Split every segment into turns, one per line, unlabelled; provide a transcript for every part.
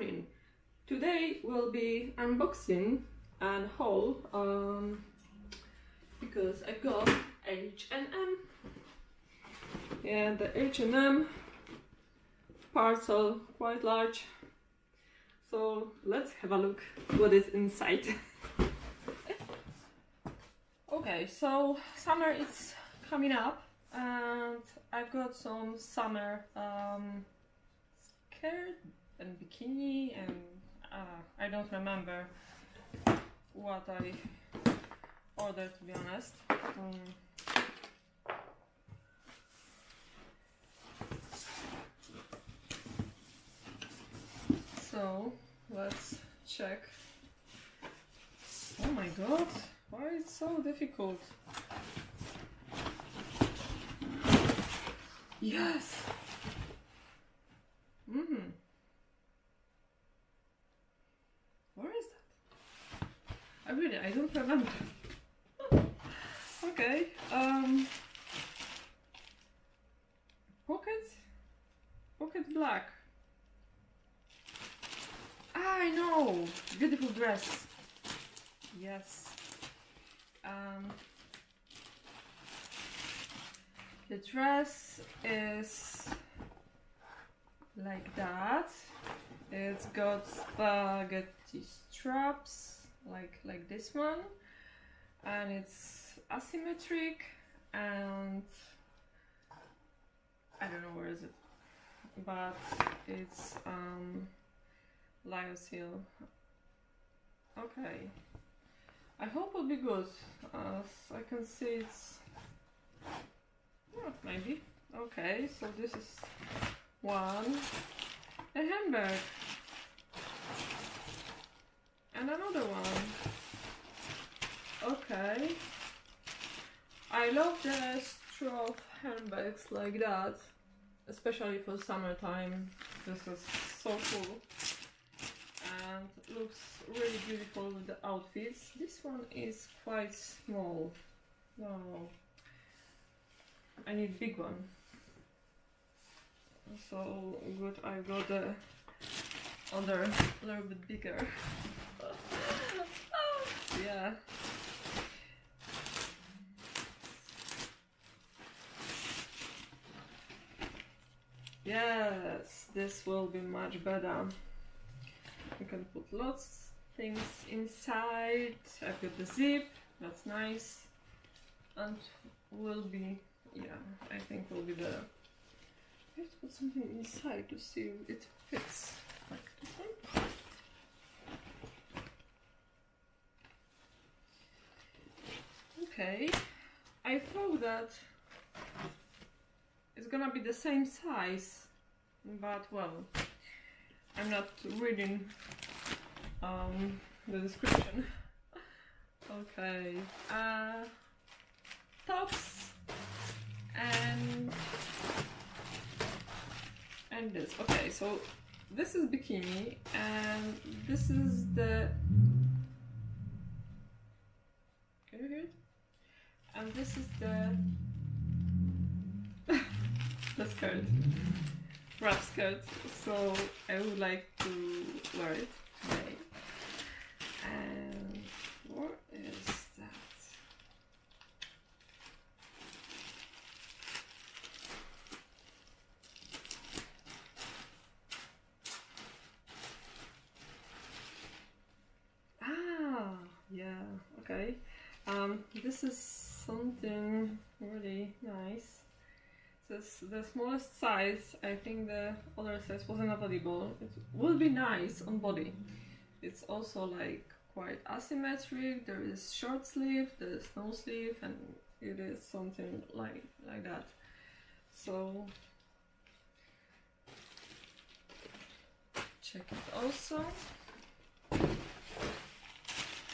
morning. Today will be unboxing and haul um, because I got H&M. Yeah, the H&M parcel quite large. So let's have a look what is inside. okay, so summer is coming up and I've got some summer um, skirt and bikini and uh, I don't remember what I ordered to be honest. Um, so let's check. Oh my god, why is it so difficult? Yes! Mm. Where is that? I don't remember. okay, um... Pocket? Pocket black. Ah, I know! Beautiful dress. Yes. Um... The dress is like that. It's got spaghetti straps like like this one and it's asymmetric and I don't know where is it but it's um lyocell okay I hope it'll be good as I can see it's Oh, maybe. Okay, so this is one. A handbag. And another one. Okay. I love the straw handbags like that. Especially for summertime. This is so cool. And looks really beautiful with the outfits. This one is quite small. Wow. I need big one. So good, I got the other a little bit bigger. Yeah. Yes, this will be much better. You can put lots things inside. I've got the zip, that's nice. And will be yeah, I think will be better. I have to put something inside to see if it fits. Like this one. Okay, I thought that it's gonna be the same size, but well, I'm not reading um, the description. Okay, uh, tops and and this okay so this is bikini and this is the can you hear it and this is the the skirt wrap skirt so I would like to wear it today. And what is that? Ah, yeah, okay. Um, this is something really nice. This is the smallest size I think the other size wasn't available it will be nice on body. It's also like quite asymmetric. There is short sleeve there is no sleeve and it is something like like that. So check it also.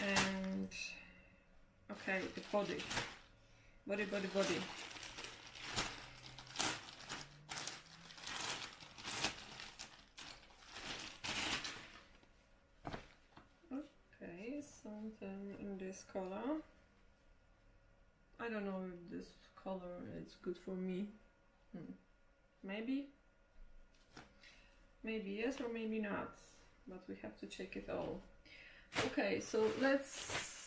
And Okay, the body. Body, body, body. Okay, something in this color. I don't know if this color is good for me. Hmm. Maybe? Maybe yes or maybe not. but we have to check it all. Okay, so let's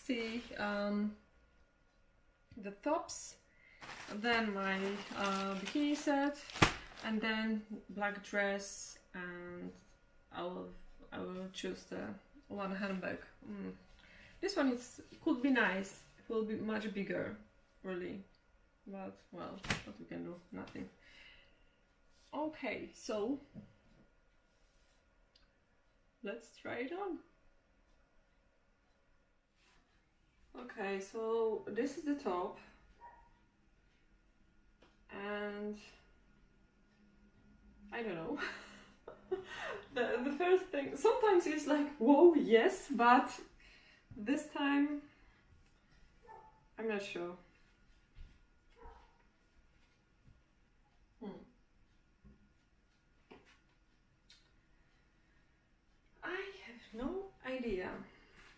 see um, the tops, then my uh, bikini set, and then black dress, and I will I will choose the one handbag. Mm. This one is could be nice. It will be much bigger, really, but well, what we can do, nothing. Okay, so let's try it on. Okay, so this is the top and I don't know. the, the first thing, sometimes it's like, whoa, yes, but this time I'm not sure. Hmm. I have no idea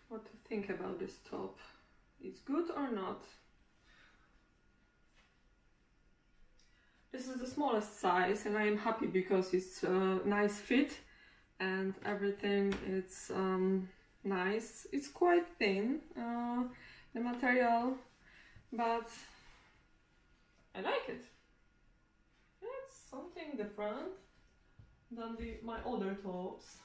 what to think about this top. It's good or not? This is the smallest size and I am happy because it's a nice fit and everything it's um, nice. It's quite thin, uh, the material, but I like it. It's something different than the, my other tops.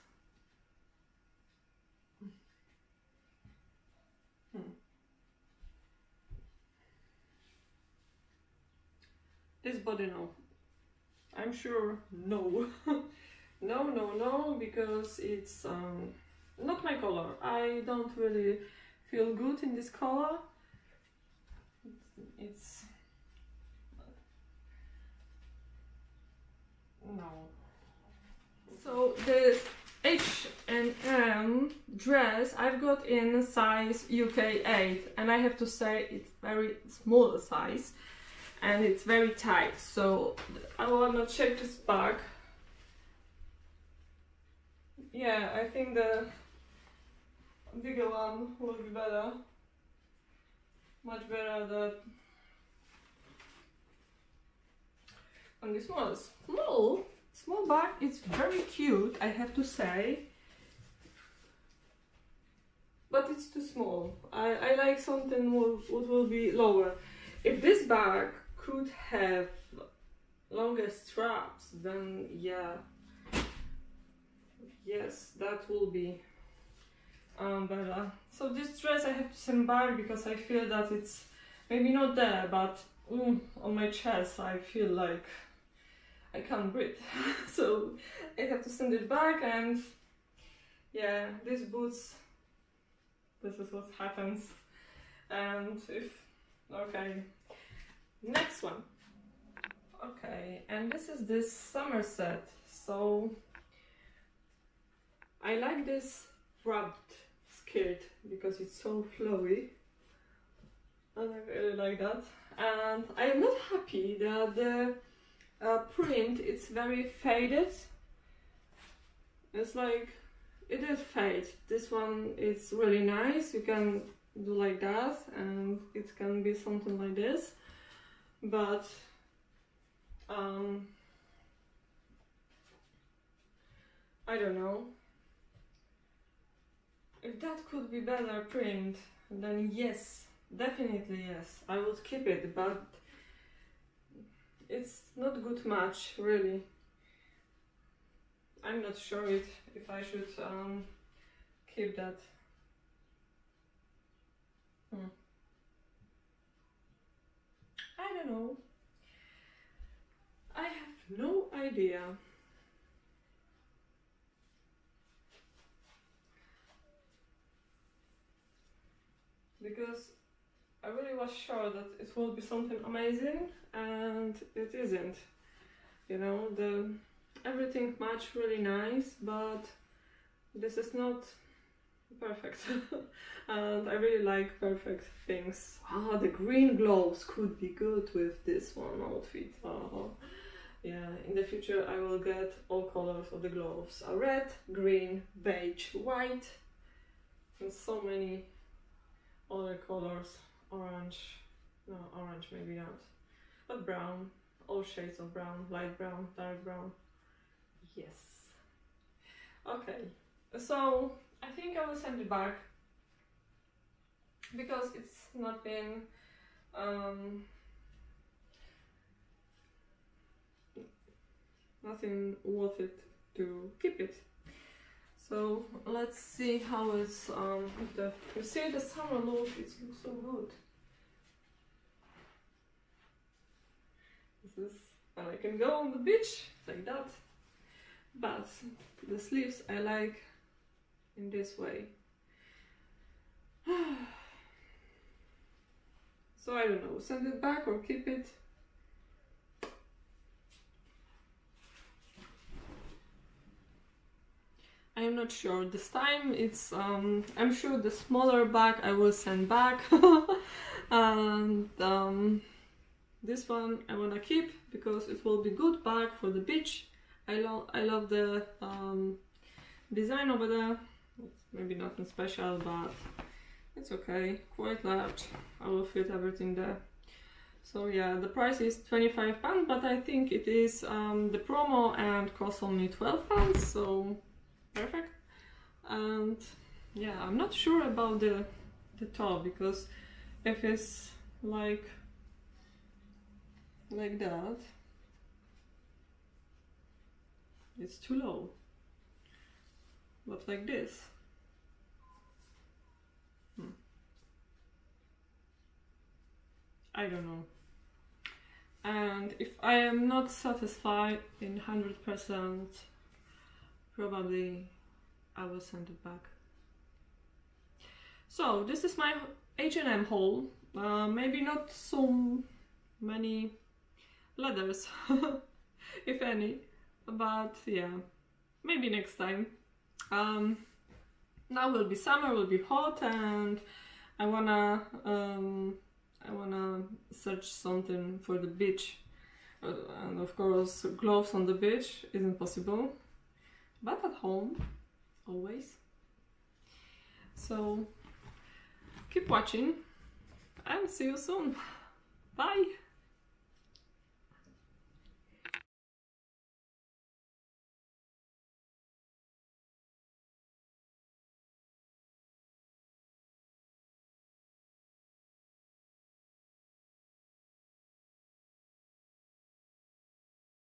Hmm. This body no. I'm sure no. no, no, no, because it's um, not my color. I don't really feel good in this color. It's no. So this H and M dress I've got in size UK 8 and I have to say it's very small size and it's very tight so I wanna check this back yeah I think the bigger one will be better. Much better than on the smallest small small bag it's very cute I have to say. But it's too small. I, I like something what will be lower. If this bag could have longer straps then yeah. Yes that will be um, better. So this dress I have to send back because I feel that it's maybe not there but mm, on my chest I feel like I can't breathe. So I have to send it back and yeah these boots this is what happens. And if okay Next one. Okay, and this is this Somerset. So I like this wrapped skirt because it's so flowy. And I really like that. And I am not happy that the uh, print is very faded. It's like, it is fade. This one is really nice. You can do like that and it can be something like this but um, I don't know. If that could be better print, then yes, definitely yes, I would keep it, but it's not good match, really. I'm not sure it, if I should um, keep that. Hmm. I don't know. I have no idea. Because I really was sure that it will be something amazing and it isn't. You know, the everything matched really nice, but this is not perfect and I really like perfect things ah the green gloves could be good with this one outfit oh. Yeah in the future I will get all colors of the gloves. A red green beige white and so many other colors. Orange no orange maybe not. But brown all shades of brown light brown dark brown. Yes. Okay so I think I will send it back because it's not been um, nothing worth it to keep it. So let's see how it's um the you see the summer look it looks so good. This is and I can go on the beach like that. But the sleeves I like in this way. so I don't know, send it back or keep it. I am not sure. This time it's um I'm sure the smaller bag I will send back. and um this one I wanna keep because it will be good bag for the beach. I love I love the um, design over there. It's maybe nothing special, but it's okay. Quite large. I will fit everything there. So yeah, the price is 25 pounds, but I think it is um, the promo and costs only 12 pounds, so perfect. And yeah, I'm not sure about the the top because if it's like like that it's too low but like this hmm. I don't know and if I am not satisfied in 100% probably I will send it back. So this is my H&M haul. Uh, maybe not so many leathers if any but yeah maybe next time. Um now will be summer will be hot and i wanna um i wanna search something for the beach. Uh, and of course gloves on the beach isn't possible but at home always. So keep watching. And see you soon. Bye